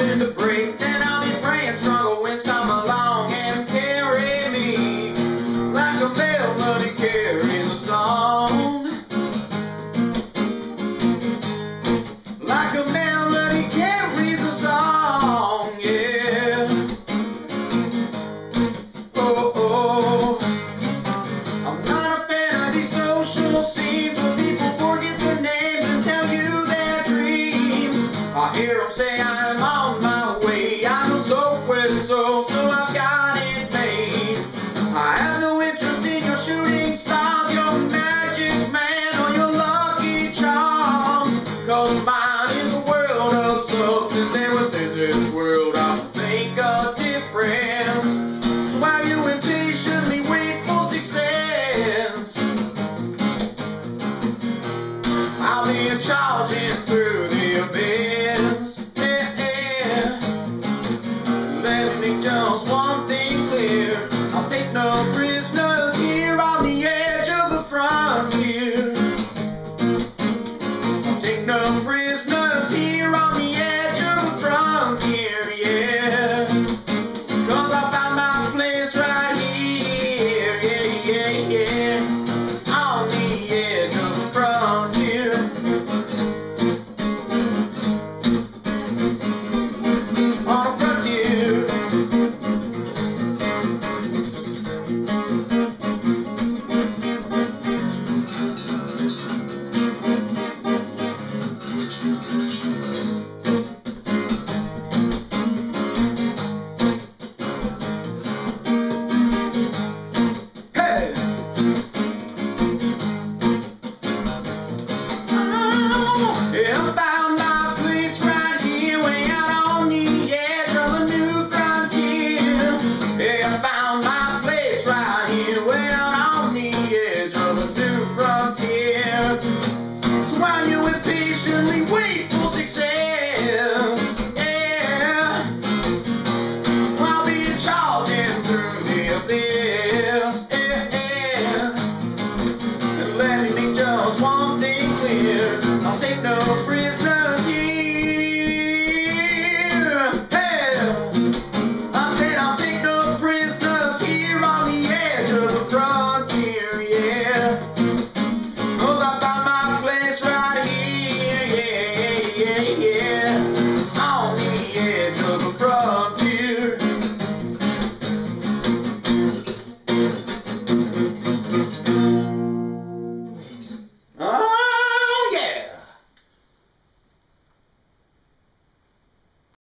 in the brain. I hear him say I'm on my way. I know so and so, so I've got it made. I have no interest in your shooting stars, your magic man, or your lucky charms. Cause mine is a world of substance, and within this world I'll make a difference. So while you impatiently wait for success, I'll be charging through. girls want.